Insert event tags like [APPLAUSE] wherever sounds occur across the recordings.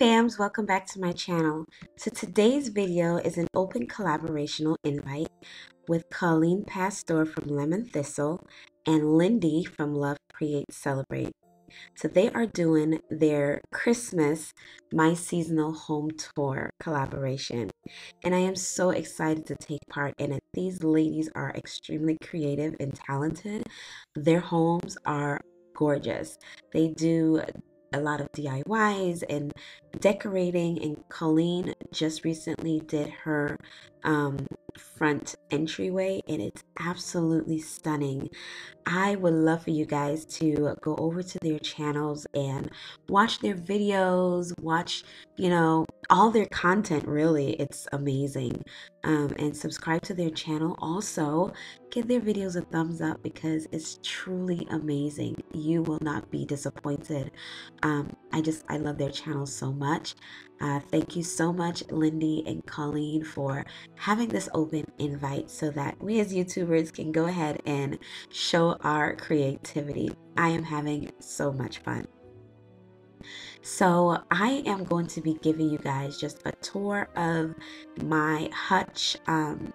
fams, welcome back to my channel. So today's video is an open collaborational invite with Colleen Pastoor from Lemon Thistle and Lindi from Love Create Celebrate. So they are doing their Christmas My Seasonal Home Tour collaboration. And I am so excited to take part in it. These ladies are extremely creative and talented. Their homes are gorgeous. They do a lot of DIYs and decorating. And Colleen just recently did her um, front entryway, and it's absolutely stunning. I would love for you guys to go over to their channels and watch their videos, watch, you know, all their content. Really, it's amazing. Um, and subscribe to their channel. Also, give their videos a thumbs up because it's truly amazing. You will not be disappointed. Um, I just, I love their channel so much. Uh, thank you so much, Lindi and Colleen, for having this open invite so that we as YouTubers can go ahead and show our creativity. I am having so much fun. So, I am going to be giving you guys just a tour of my hutch um,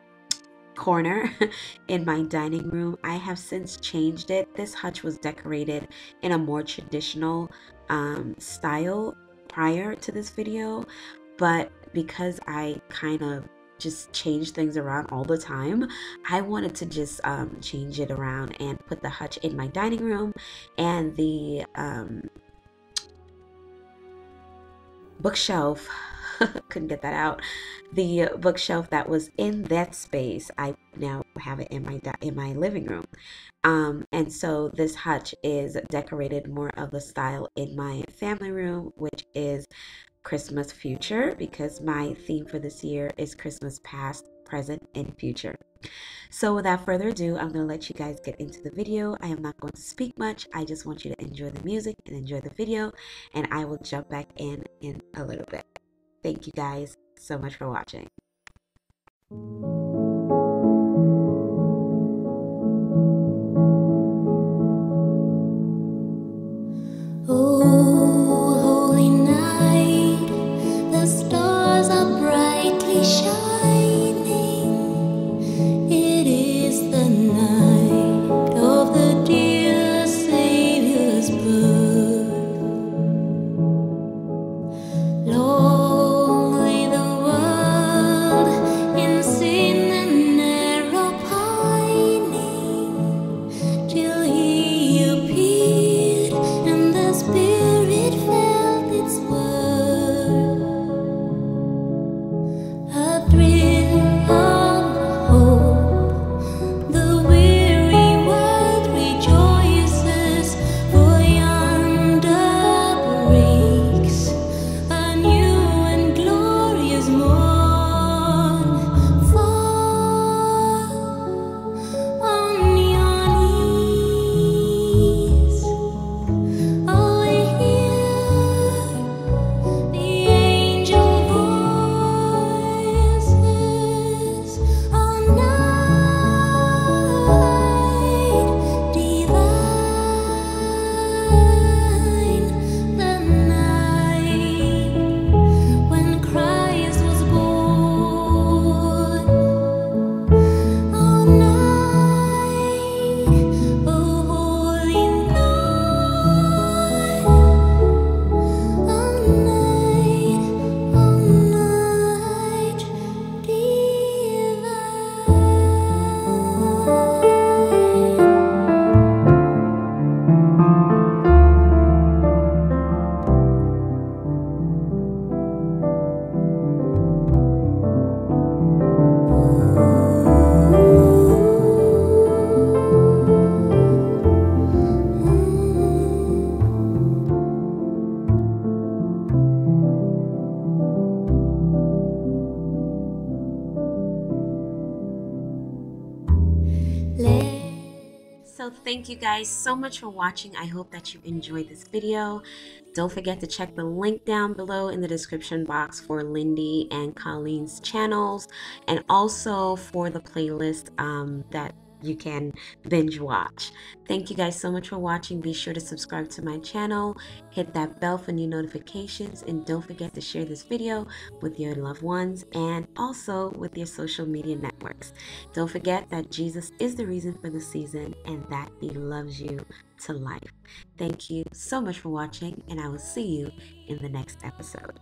corner [LAUGHS] in my dining room. I have since changed it. This hutch was decorated in a more traditional um, style prior to this video, but because I kind of just change things around all the time, I wanted to just um, change it around and put the hutch in my dining room and the um, bookshelf [LAUGHS] couldn't get that out. The bookshelf that was in that space i now have it in my in my living room. Um, and so this hutch is decorated more of the style in my family room which is christmas future because my theme for this year is christmas past present and future. So without further ado i'm going to let you guys get into the video. I am not going to speak much. I just want you to enjoy the music and enjoy the video and i will jump back in in a little bit Thank you guys so much for watching. So thank you guys so much for watching. I hope that you enjoyed this video. Don't forget to check the link down below in the description box for Lindi and Colleen's channels and also for the playlist um, that you can binge watch. Thank you guys so much for watching. Be sure to subscribe to my channel, hit that bell for new notifications, and don't forget to share this video with your loved ones and also with your social media networks. Don't forget that Jesus is the reason for the season and that He loves you to life. Thank you so much for watching, and I will see you in the next episode.